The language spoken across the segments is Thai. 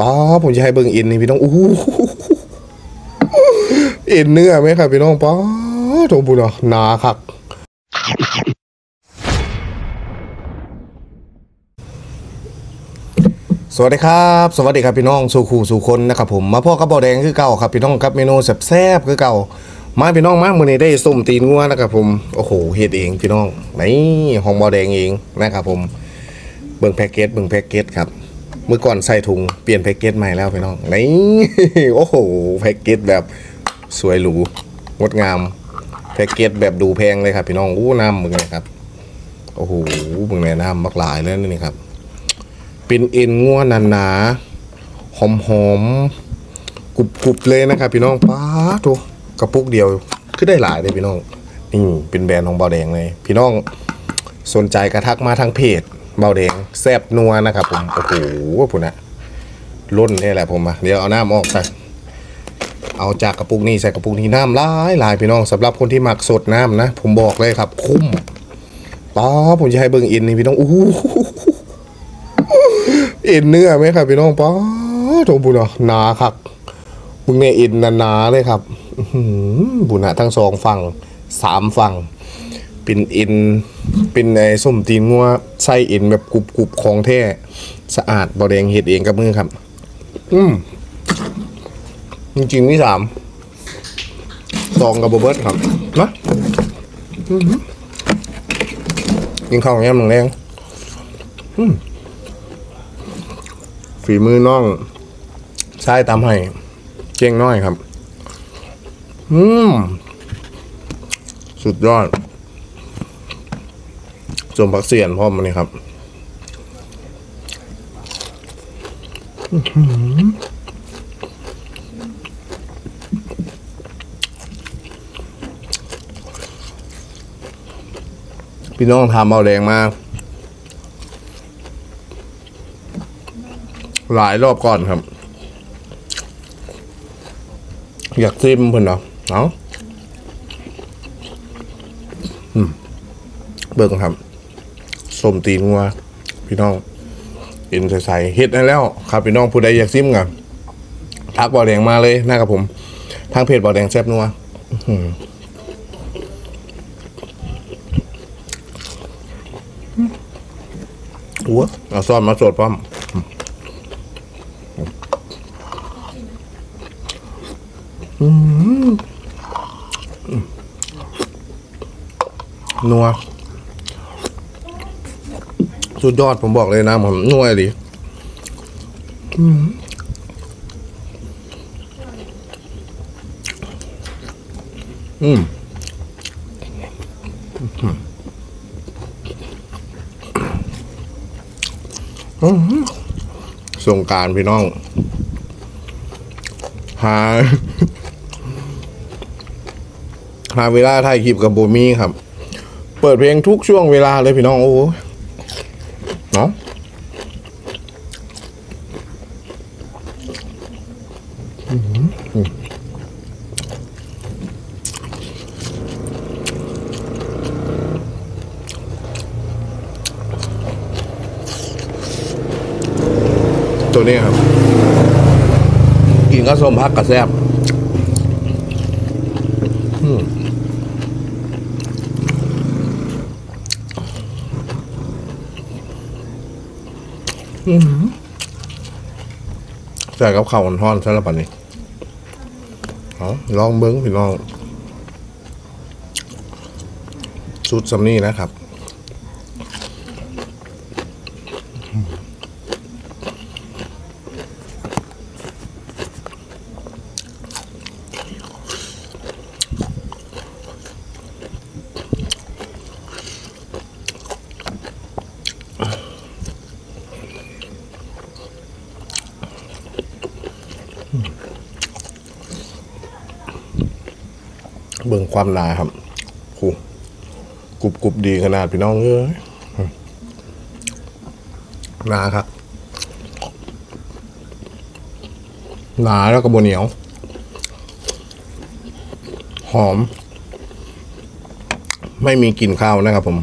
ป้าผมจะให้เบิ่งอินนี่พี่น้องอู้หูอินเนื้อไหมครับพี่น้องป้าโถบุญเนาะหนาคักสวัสดีครับสวัสดีครับพี่น้องสู่คู่สู่คนนะครับผมมาพ่อกับเบาแดงคือเก่าครับพี่น้องกับเมนูแซ่บๆคือเก่ามาพี่น้องมาเมื้อนี้ได้ส้มตีนงัวนะครับผมโอ้โหเฮ็ดเองพี่น้องนี่ห้องบาแดงเองนะครับผมเบิ่งแพ็กเกจเบิ่งแพ็กเกจครับ เมื่อก่อนใส่ถุงเปลี่ยนแพ็กเกจใหม่แล้วพี่น้องนี่โอ้โหแพ็กเกจแบบสวยหรูงดงามแพ็กเกจแบบดูแพงเลยครับพี่น้องอู้น้ำมึงเลยครับโอ้โหมึงเนี่ยน้ำมักหลายแล้วนี่ครับเป็นเอ็นง่วนหนาหอมหอมๆกรุบกรุบๆเลยนะครับพี่น้องป้าโตกระปุกเดียวคือได้หลายเลยพี่น้องนี่เป็นแบรนด์ของเบาแดงเลย พี่น้องสนใจกระทักมาทางเพจ เบาแดงแซบนัวนะครับผมโอ้โหพุ่นนะล้นนี่แหละผมมาเดี๋ยวเอาน้ำออกไปเอาจากกระปุกนี้ใส่กระปุกนี้น้ำลายลายพี่น้องสำหรับคนที่หมักสดน้ำนะ ผมบอกเลยครับ คุ้มป้าผมจะให้เบิ่งอินนี่พี่น้องอู้หูเอ็นเนื้อไหมครับพี่น้องป้าโถบุญเนาะหนาคักมึงเนี่ยเอ็นหนาเลยครับบุญนะทั้งสองฝั่งสามฝั่ง เป็นเอ็นเป็นไอ้ส้มตีนงัวไส้เอ็นแบบกรุบๆของแท้สะอาดบอแดงเห็ดเองกับมือครับ อืมจริงๆนี่สามสองกับโบเบิร์ตครับนะอื้อหือกินข้าวอย่างนี้มึงแรงฝีมือน้องใช้ตามให้เก่งน้อยครับ อืม สุดยอด สมผักเสียนพร้อมมันนี่ครับพี่น้องทำเอาแดงมาก หลายรอบก่อนครับ อยากซิมเพิ่นเนาะเอาอืมเบิ่งครับ ส้มตีนงัวพี่น้องเอ็นใสๆเฮ็ดได้แล้ว ครับพี่น้องผู้ใดอยากซิมกันทักบ่อแดงมาเลยนะครับผม ทางเพจบ่อแดงแซ่บนัวอื้อหือหัวเอาซ่อนมาสดพร้อมนัว สุดยอดผมบอกเลยนะผมนัวดิอืมอืมอืมสงการพี่น้อง หา หาเวลาถ่ายคลิปกับโบมี่ครับ เปิดเพลงทุกช่วงเวลาเลยพี่น้องโอ้โหเนาะ ตัวนี้ครับ กินก็ส้มพักกับแซบใส่กับข้าวอ่อนๆซะแล้วป่ะนี่ เอาลองเบิ้งพี่น้องสุดสำนี่นะครับ เบิ่งความหนาครับโหกรุบกรุบดีขนาดพี่น้องเอ้ยหนาครับหนาแล้วก็บเหนียว หอม ไม่มีกลิ่นข้าวนะครับผม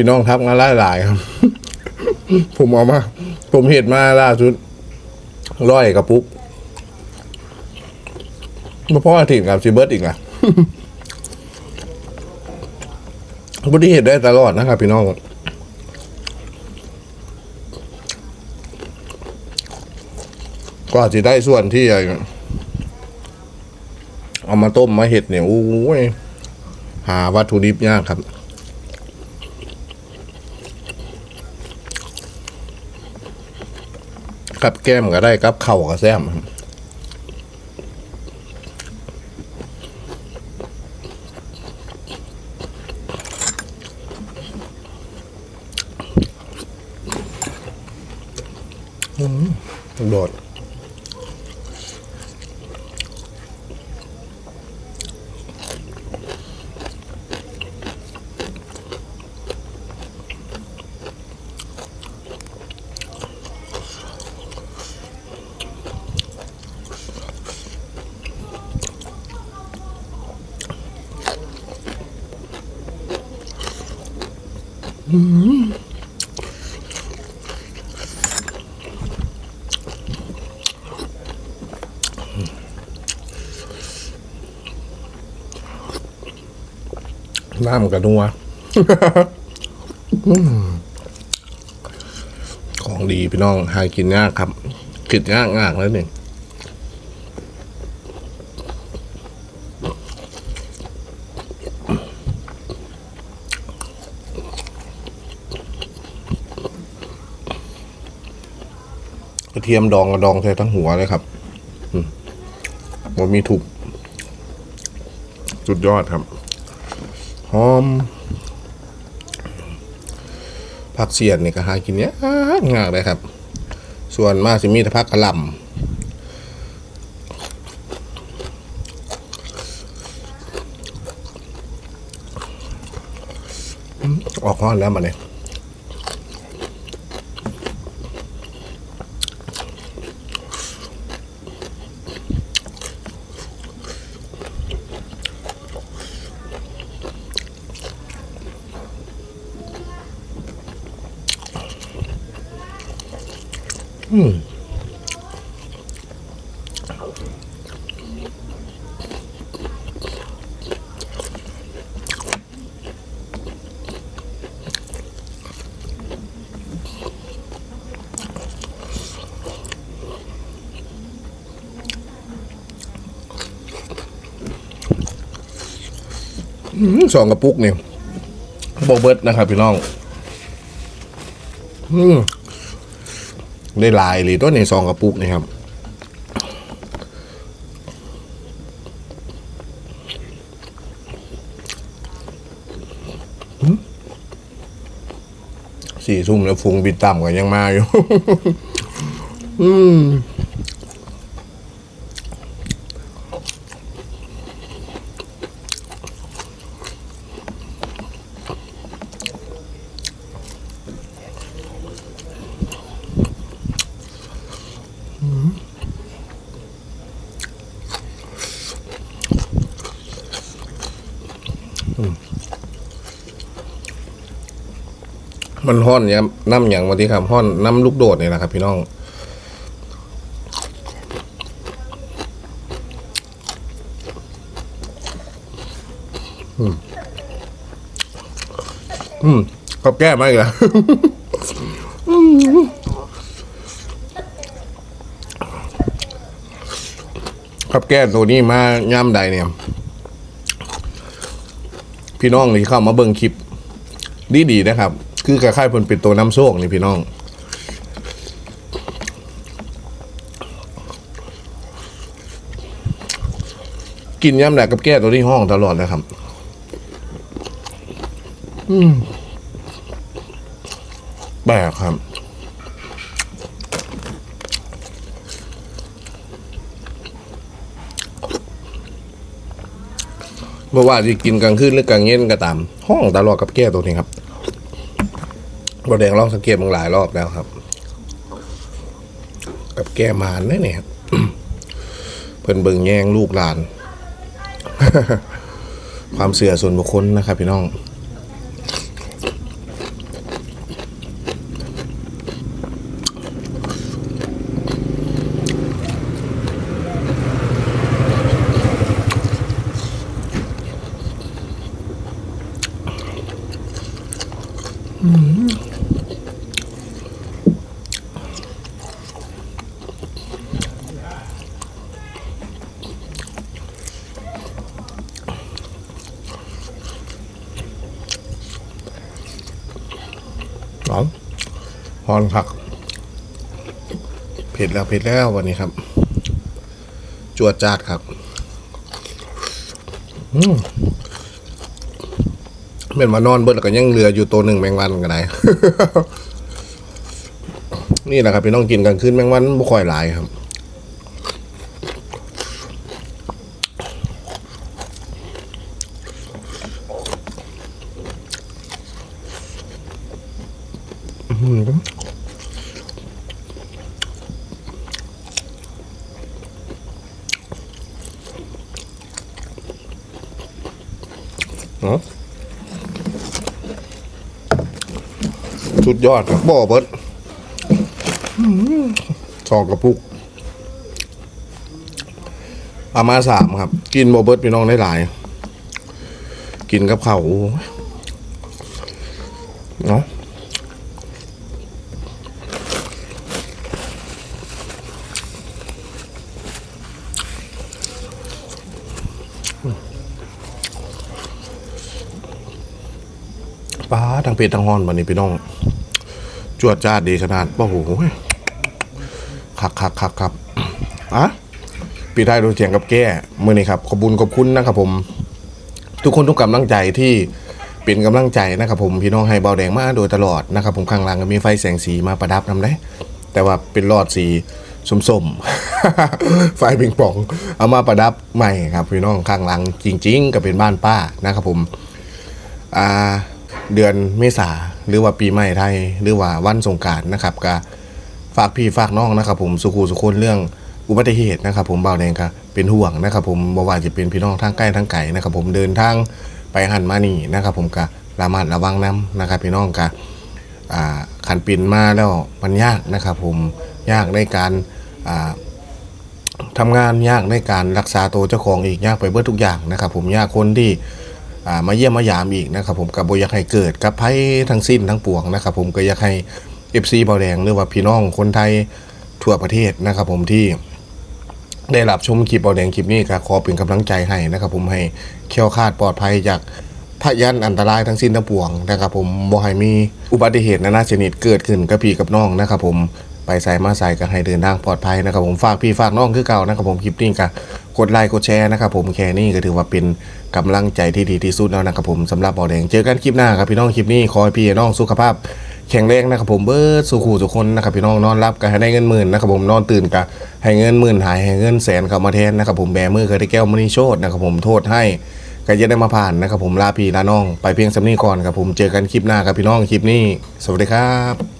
พี่น้องทักมาหลายๆครับ ผมเอามา ผมเห็นมาล่าสุดร้อยกระปุกมาพ่อถิ่นกับซีเบิร์ตอีกอะบุตรเห็นได้ตลอดนะครับ พี่น้องก็จจะได้ส่วนที่เอามาต้มมาเห็ดเนี่ยโอ้ยหาวัตถุดิบยากครับ กับแก้มก็ได้กับเข่าก็แซมครับอืมโดด น้ำกระนัวอืมของดีพี่น้องหากินยากครับกินยากงากแล้วเนี่ย ทียมดองกระดองใส่ทั้งหัวเลยครับมมันมีถูกสุดยอดครับ หอม ผักเสียดนี่ก็หากินเนี้ยากงากเลยครับ ส่วนมากสิมีแต่ผักกระหล่ำออกห้อนแล้วมาเนี่ย อื้อหือสองกระปุกนี่โบเบิร์ตนะครับพี่น้อง อืม ได้ลายเลยตัวนี้สองกระปุกนะครับสี่ทุ่มแล้วฟุงบิดต่ำกันยังมาอยู่ อืม มันห้อนเนี่ยน้ำอย่างวันที่ครับห้อนน้ำลูกโดดเนี่ยนะครับ พี่น้อง อืม อืมกับแก้มาอีกแล้วกับแก้ตัวนี้มาย่ำใดเนี่ย พี่น้องที่เข้ามาเบิ่งคลิปดีดีๆนะครับ คือกระค่ายเพิ่นเป็นตัวน้ำโชคนี่พี่น้องกินย่ำแหลกกับแก้ตัวที่ห้องตลอดนะครับ อืมแปลกครับ เมื่อว่าจะกินกลางคืนหรือกลางเย็นก็ตาม ห้องตลอดกับแก้ตัวนี้ครับ เราแดงลองสังเกตมึงหลายรอบแล้วครับ กับแก้มานเนี่ยเนี่ยเพิ่นเบิ่งแย่งลูกหลาน ความเสื่อส่วนบุคคลนะครับพี่น้อง ฮอนผัก เผ็ดแล้วเผ็ดแล้ววันนี้ครับ จวดจาดครับอืมเป็นมานอนเบิดแล้วก็ยังเหลืออยู่ตัวหนึ่งแมงวันกันไหนนี่แหละครับพี่น้องกินกันขึ้นแมงวันบ่ค่อยหลายครับเสุดยอดครับบ่อเบิดอื้อสองกระปุกอามาสามครับ กินบ่เบิดพี่น้องได้หลาย กินกับข้าเนาะปลาทางเพชรทางฮอนบันนี้พี่น้อง จวดจ้าดดีขนาดโอ้โหคักคักคักครับอะปีท้ายโดยเสียงกับแก้มือนี้ครับ ขอบคุญขอบคุณนะครับผม ทุกคนทุกกำลังใจที่เป็นกำลังใจนะครับผมพี่น้องให้เบาแดงมาโดยตลอดนะครับผมข้างล่างก็มีไฟแสงสีมาประดับนำได้ แต่ว่าเป็นหลอดสีส้มๆ ไฟปิงปอง เอามาประดับใหม่ครับ พี่น้องข้างหลังจริง ๆ ก็เป็นบ้านป้านะครับผมอ่าเดือนเมษา หรือว่าปีใหม่ไทย หรือว่าวันสงการนะครับก็ฝากพี่ฝากน้องนะครับ ผมสุขูสุคนเรื่องอุบัติเหตุนะครับ ผมเบาแดงก็เป็นห่วงนะครับ ผมบ่ว่าจะเป็นพี่น้องทางใกล้ทางไกลนะครับ ผมเดินทางไปหันมานี่นะครับ ผมก็ระมัดระวังน้ำนะครับ พี่น้องก็อ่าขันปินมาแล้วมันยากนะครับ ผมยากในการอ่าทำงานยากในการรักษาตัวเจ้าของอีกยากไปเบิดทุกอย่างนะครับ ผมยากคนที่ มาเยี่ยมมายามอีกนะครับผมกับโบอยากให้เกิดกับภัยทั้งสิ้นทั้งปวงนะครับผมก็อยากให้เอฟซีเบาแดงหรือว่าพี่น้องคนไทยทั่วประเทศนะครับผมที่ได้รับชมคลิปเบาแดงคลิปนี้ก็ขอเป็นกำลังใจให้นะครับผมให้เคี่ยวคาดปลอดภัยจากพยันอันตรายทั้งสิ้นทั้งปวงนะครับผมบ่ให้มีอุบัติเหตุนานาชนิดเกิดขึ้นกับพี่กับน้องนะครับผม ไปใส่มาใส่ก็ให้เดินทางปลอดภัยนะครับผมฝากพี่ฝากน้องคือเก่านะครับผมคลิปนี้ก็กดไลค์กดแชร์นะครับผมแค่นี้ก็ถือว่าเป็นกำลังใจที่ดีที่สุดแล้วนะครับผมสำหรับบอแดงเจอกันคลิปหน้าครับพี่น้องคลิปนี้ขอให้พี่น้องสุขภาพแข็งแรงนะครับผมเบิร์ดสุขูสุคนนะครับพี่น้องนอนรับก็ให้ได้เงินหมื่นนะครับผมนอนตื่นก็ให้เงินหมื่นหายให้เงินแสนเข้ามาแทนนะครับผมแบมือเคยได้แก้วมณีโชตนะครับผมโทษให้ก็จะได้มาผ่านนะครับผมลาพี่ลาน้อง ไปเพียงสำนีก่อนครับผมเจอกันคลิปหน้าครับพี่น้องคลิปนี้ สวัสดีครับ